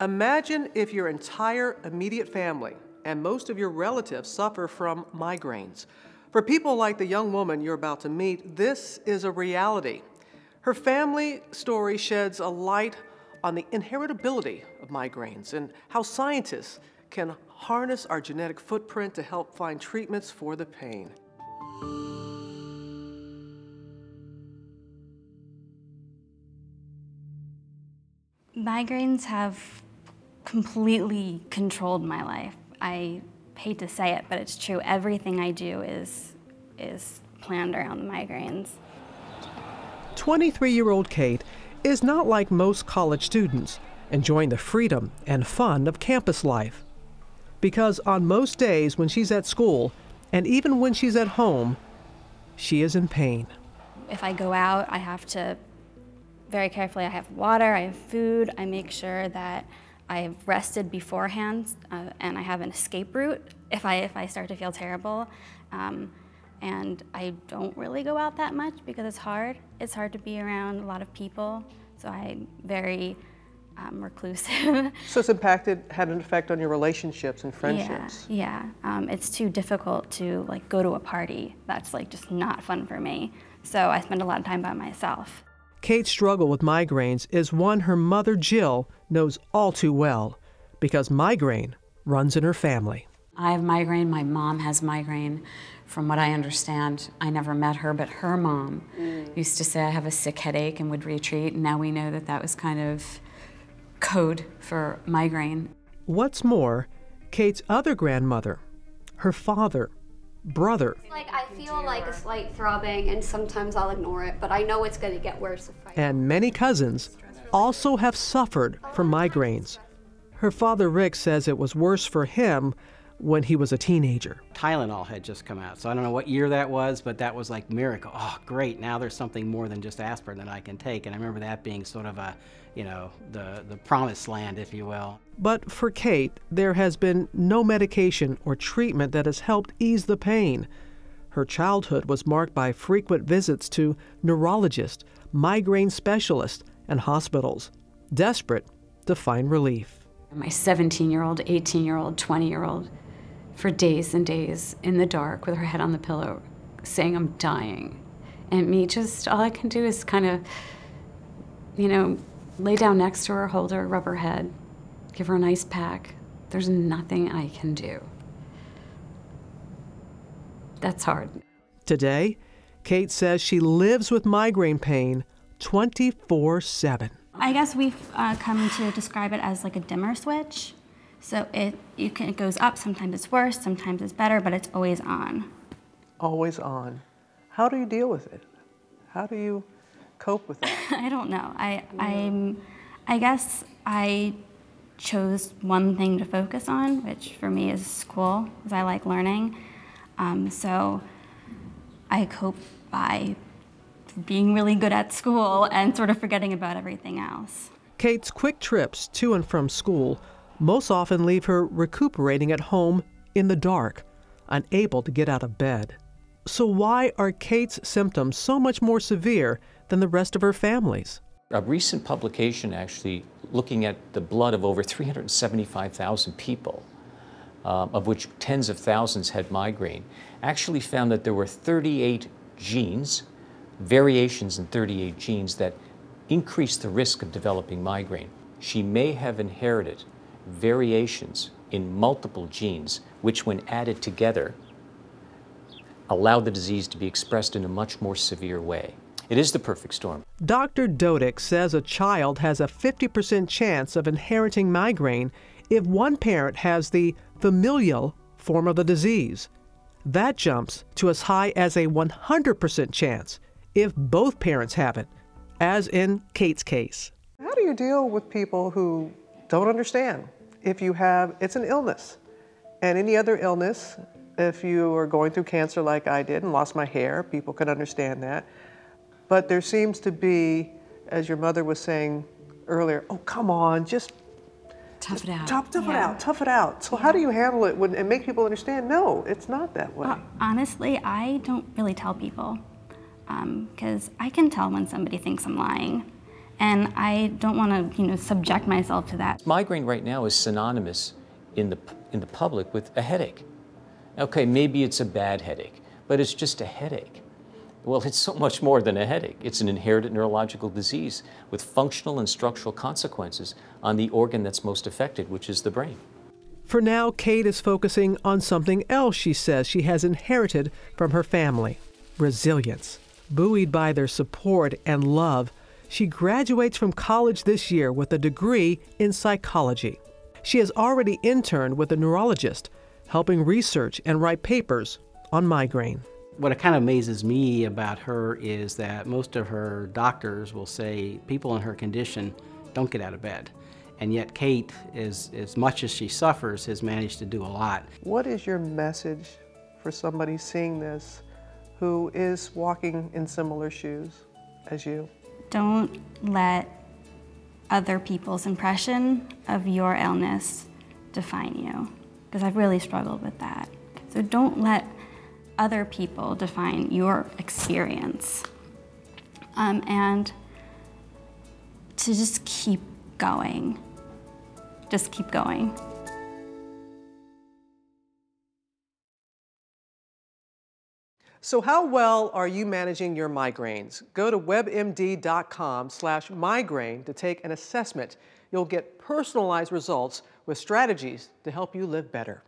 Imagine if your entire immediate family and most of your relatives suffer from migraines. For people like the young woman you're about to meet, this is a reality. Her family story sheds a light on the inheritability of migraines and how scientists can harness our genetic footprint to help find treatments for the pain. Migraines have completely controlled my life. I hate to say it, but it's true. Everything I do is, is planned around the migraines. 23 year old Kate is not like most college students, enjoying the freedom and fun of campus life. Because on most days when she's at school, and even when she's at home, she is in pain. If I go out, I have to very carefully. I have water, I have food, I make sure that I've rested beforehand uh, and I have an escape route if I, if I start to feel terrible. Um, and I don't really go out that much because it's hard. It's hard to be around a lot of people, so I'm very um, reclusive. so it's impacted, had an effect on your relationships and friendships. Yeah, yeah. Um, it's too difficult to like go to a party. That's like just not fun for me. So I spend a lot of time by myself. Kate's struggle with migraines is one her mother, Jill, knows all too well because migraine runs in her family. I have migraine, my mom has migraine. From what I understand, I never met her, but her mom mm. used to say, I have a sick headache and would retreat. And now we know that that was kind of code for migraine. What's more, Kate's other grandmother, her father, brother. Like I feel like a slight throbbing and sometimes I'll ignore it, but I know it's going to get worse if I And many cousins also have suffered from migraines. Her father Rick says it was worse for him when he was a teenager. Tylenol had just come out, so I don't know what year that was, but that was like miracle. Oh, great! Now there's something more than just aspirin that I can take, and I remember that being sort of a, you know, the the promised land, if you will. But for Kate, there has been no medication or treatment that has helped ease the pain. Her childhood was marked by frequent visits to neurologists, migraine specialists, and hospitals, desperate to find relief. My 17 year old, 18 year old, 20 year old for days and days in the dark with her head on the pillow saying I'm dying. And me just, all I can do is kind of, you know, lay down next to her, hold her, rub her head, give her a nice pack. There's nothing I can do. That's hard. Today, Kate says she lives with migraine pain 24 7. I guess we've uh, come to describe it as like a dimmer switch. So it, you can, it goes up, sometimes it's worse, sometimes it's better, but it's always on. Always on. How do you deal with it? How do you cope with it? I don't know. I, I'm, I guess I chose one thing to focus on, which for me is school, because I like learning. Um, so I cope by being really good at school and sort of forgetting about everything else. Kate's quick trips to and from school most often leave her recuperating at home in the dark, unable to get out of bed. So, why are Kate's symptoms so much more severe than the rest of her family's? A recent publication actually looking at the blood of over 375,000 people, um, of which tens of thousands had migraine, actually found that there were 38 genes, variations in 38 genes that increase the risk of developing migraine. She may have inherited variations in multiple genes, which when added together allow the disease to be expressed in a much more severe way. It is the perfect storm. Dr. Dodick says a child has a 50% chance of inheriting migraine if one parent has the familial form of the disease. That jumps to as high as a 100% chance if both parents have it, as in Kate's case. How do you deal with people who don't understand? If you have, it's an illness. And any other illness, if you are going through cancer like I did and lost my hair, people can understand that. But there seems to be, as your mother was saying earlier, oh, come on, just tough it out. Tough, tough yeah. it out, tough it out. So, yeah. how do you handle it when, and make people understand? No, it's not that way. Uh, honestly, I don't really tell people because um, I can tell when somebody thinks I'm lying. And I don't want to, you know, subject myself to that. Migraine right now is synonymous in the, in the public with a headache. Okay, maybe it's a bad headache, but it's just a headache. Well, it's so much more than a headache. It's an inherited neurological disease with functional and structural consequences on the organ that's most affected, which is the brain. For now, Kate is focusing on something else she says she has inherited from her family resilience. Buoyed by their support and love, she graduates from college this year with a degree in psychology. She has already interned with a neurologist, helping research and write papers on migraine. What kind of amazes me about her is that most of her doctors will say people in her condition don't get out of bed. And yet Kate, is, as much as she suffers, has managed to do a lot. What is your message for somebody seeing this who is walking in similar shoes as you? Don't let other people's impression of your illness define you, because I've really struggled with that. So don't let other people define your experience. Um, and to just keep going. Just keep going. So how well are you managing your migraines? Go to webmd.com slash migraine to take an assessment. You'll get personalized results with strategies to help you live better.